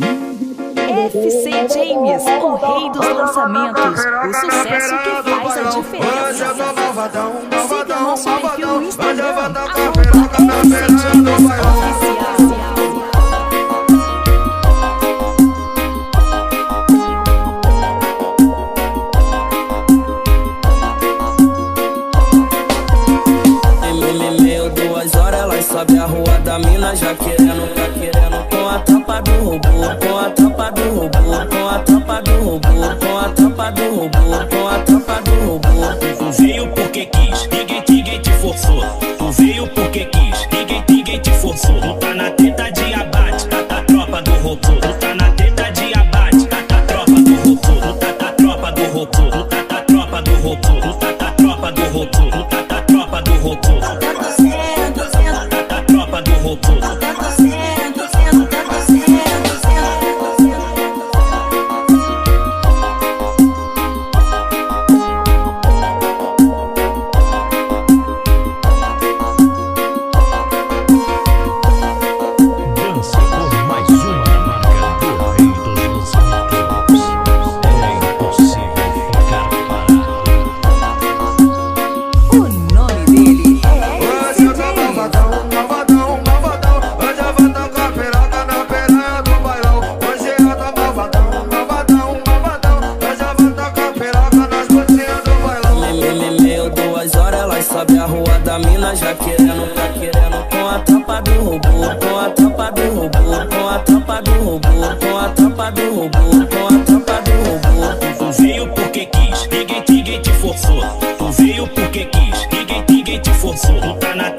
FC James, o rei dos lançamentos, o sucesso que faz a diferença. Siga nosso perfil no Instagram, arroba Sobe a rua da mina já querendo, tá querendo com a tapa robô, com a tropa do robô. Tu veio porque quis, ninguém, ninguém te forçou. Tu veio porque quis. sobe a rua da mina já querendo, tá querendo. Com a tapa do robô, com a tapa do robô Com a tapa do robô, com a tapa do robô Com a tapa do robô. Tu veio porque quis, ninguém, ninguém te forçou. Tu veio porque quis, ninguém, ninguém te forçou. Tu tá na